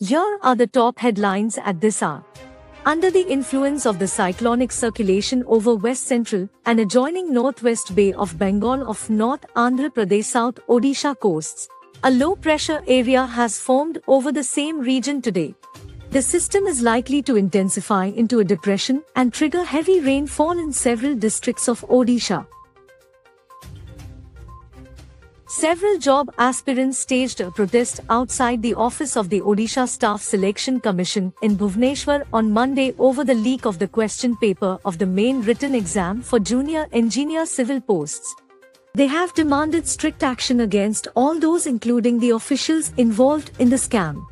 Here are the top headlines at this hour. Under the influence of the cyclonic circulation over west central and adjoining northwest bay of Bengal of North Andhra Pradesh South Odisha coasts, a low pressure area has formed over the same region today. The system is likely to intensify into a depression and trigger heavy rainfall in several districts of Odisha. Several job aspirants staged a protest outside the office of the Odisha Staff Selection Commission in Bhubaneswar on Monday over the leak of the question paper of the main written exam for junior engineer civil posts. They have demanded strict action against all those including the officials involved in the scam.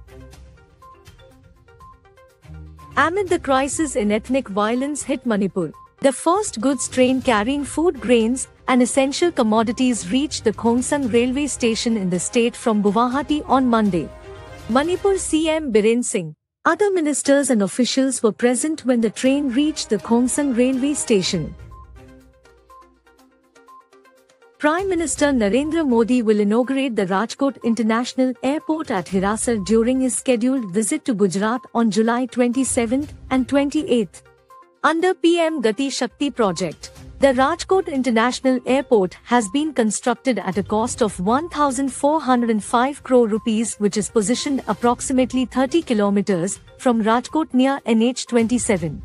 Amid the crisis in ethnic violence hit Manipur, the first goods train carrying food grains and essential commodities reached the Khongsang railway station in the state from Guwahati on Monday. Manipur CM Biren Singh, other ministers and officials were present when the train reached the Khongsang railway station. Prime Minister Narendra Modi will inaugurate the Rajkot International Airport at Hirasar during his scheduled visit to Gujarat on July 27 and 28. Under PM Gati Shakti project, the Rajkot International Airport has been constructed at a cost of 1405 crore rupees which is positioned approximately 30 kilometers from Rajkot near NH27.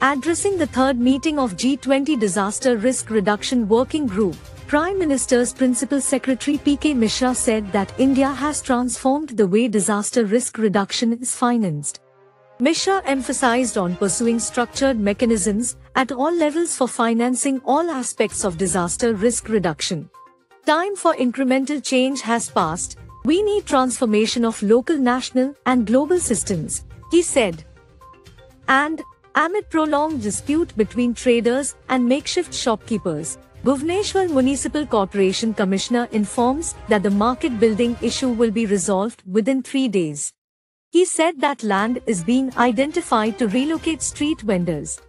Addressing the third meeting of G20 Disaster Risk Reduction Working Group, Prime Minister's Principal Secretary PK Mishra said that India has transformed the way disaster risk reduction is financed. Mishra emphasized on pursuing structured mechanisms at all levels for financing all aspects of disaster risk reduction. Time for incremental change has passed. We need transformation of local, national, and global systems, he said. And, amid prolonged dispute between traders and makeshift shopkeepers, Bhubaneswar Municipal Corporation Commissioner informs that the market building issue will be resolved within three days. He said that land is being identified to relocate street vendors.